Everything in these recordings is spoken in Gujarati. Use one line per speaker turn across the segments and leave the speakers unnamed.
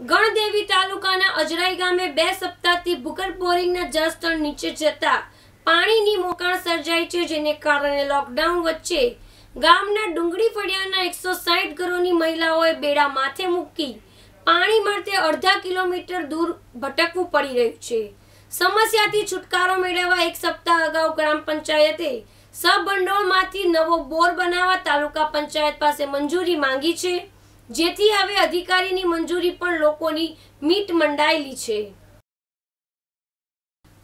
ગણદેવી તાલુકાના અજરાઈ ગામે બે સપ્તાહથી ભૂગર્ભ બોરિંગના જળસ્તર નીચે જતા પાણીની મોકાણ સર્જાઈ છે, જેને કારણે લોકડાઉન વચ્ચે ગામના ડુંગળી ફળિયાના એકસો સાઠ ઘરોની મહિલાઓએ બેડા માથે મૂકી પાણી માટે અડધા કિલોમીટર દૂર ભટકવું પડી રહ્યું છે. સમસ્યાથી છુટકારો મેળવવા એક સપ્તાહ અગાઉ ગ્રામ પંચાયતે સબભંડોળમાંથી નવો બોર બનાવવા તાલુકા પંચાયત પાસે મંજૂરી માંગી છે. જેથી હવે અધિકારીની મંજૂરી પણ લોકોની મીટ મંડાયેલી છે.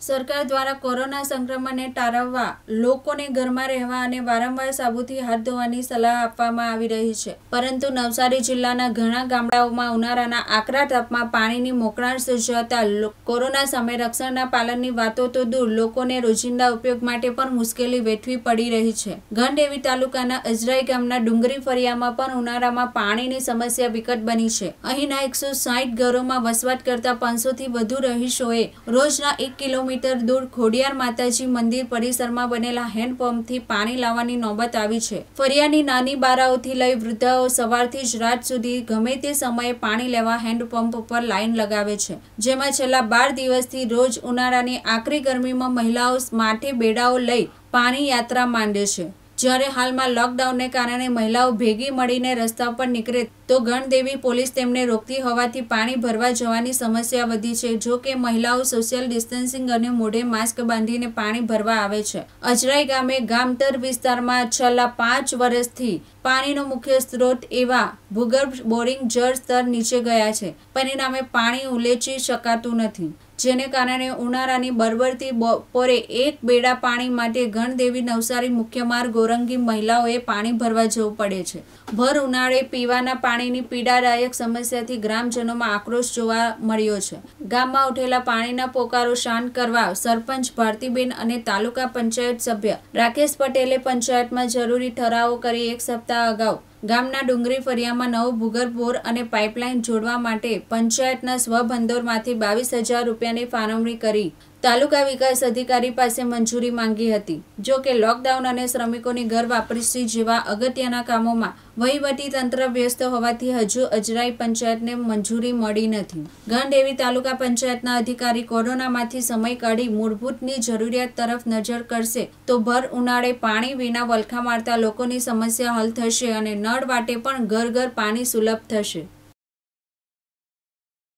સરકાર દ્વારા કોરોના સંક્રમણને ટાળવવા લોકોને ઘરમાં રહેવા અને વારંવાર સાબુથી હાથ ધોવાની સલાહ આપવામાં આવી રહી છે. પરંતુ નવસારી જિલ્લાના ઘણા ગામડાઓમાં ઉનાળાના આકરા તાપમાં પાણીની મોકળાણ સર્જાતા કોરોના સામે રક્ષણના પાલનની વાતો તો દૂર, લોકોને રોજિંદા ઉપયોગ માટે પણ મુશ્કેલી વેઠવી પડી રહી છે. ગણદેવી તાલુકાના અજરાઈ ગામના ડુંગરી ફરિયામાં પણ ઉનાળામાં પાણીની સમસ્યા વિકટ બની છે. અહીંના એકસો ઘરોમાં વસવાટ કરતા પાંચસોથી વધુ રહીશોએ રોજના એક કિલોમીટર દૂર ખોડિયાર માતાજી મંદિર પરિસરમાં બનેલા હેન્ડપંપથી પાણી લાવવાની નોબત આવી છે. ફરિયાની નાની બારાઓથી લઈ વૃદ્ધાઓ સવારથી જ રાત સુધી ગમે તે સમયે પાણી લેવા હેન્ડપંપ પર લાઇન લગાવે છે. જેમાં છેલ્લા બાર દિવસથી રોજ ઉનાળાની આકરી ગરમીમાં મહિલાઓ માથે બેડાઓ લઈ પાણી યાત્રા માંડે છે. જ્યારે હાલમાં લોકડાઉનને કારણે મહિલાઓ ભેગી મળીને રસ્તા પર નીકળે તો ગણદેવી પોલીસ તેમને રોકતી હોવાથી પાણી ભરવા જવાની સમસ્યા વધી છે, જો કે મહિલાઓ સોશિયલ ડિસ્ટન્સિંગ અને મોઢે માસ્ક બાંધીને પાણી ભરવા આવે છે. અજરાઈ ગામે ગામતર વિસ્તારમાં છેલ્લા પાંચ વર્ષથી પાણીનો મુખ્ય સ્ત્રોત એવા ભૂગર્ભ બોરિંગ જળ સ્તર નીચે ગયા છે. પરિણામે પાણી ઉલેચી શકાતું નથી. જેને કારણે ઉનાળાની બરબરતી બપોરે એક બેડા પાણી માટે ગણદેવી નવસારી મુખ્ય માર્ગ ગોરંગી મહિલાઓએ પાણી ભરવા જવું પડે છે. ભર ઉનાળે પીવાના પાણીની પીડાદાયક સમસ્યાથી ગ્રામજનોમાં આક્રોશ જોવા મળ્યો છે. ગામમાં ઉઠેલા પાણીના પોકારો શાંત કરવા સરપંચ ભારતીબેન અને તાલુકા પંચાયત સભ્ય રાકેશ પટેલે પંચાયતમાં જરૂરી ઠરાવો કરી એક સપ્તાહ અગાઉ ગામના ડુંગરી ફરિયામાં નવો ભૂગર્ભ બોર અને પાઇપલાઇન જોડવા માટે પંચાયતના સ્વભંડોળમાંથી બાવીસ હજાર રૂપિયાની ફાળવણી કરી. તાલુકા વિકાસ અધિકારી પાસે મંજૂરી માંગી હતી. જો કે લોકડાઉન અને શ્રમિકોની ઘર વાપરીશી જેવા અગત્યના કામોમાં વહીવટી તંત્ર વ્યસ્ત હોવાથી હજુ અજરાઈ પંચાયતને મંજૂરી મળી નથી. ગણદેવી તાલુકા પંચાયતના અધિકારી કોરોનામાંથી સમય કાઢી મૂળભૂતની જરૂરિયાત તરફ નજર કરશે તો ભર ઉનાળે પાણી વિના વલખા મારતા લોકોની સમસ્યા હલ થશે અને નળ વાટે પણ ઘર ઘર પાણી સુલભ થશે.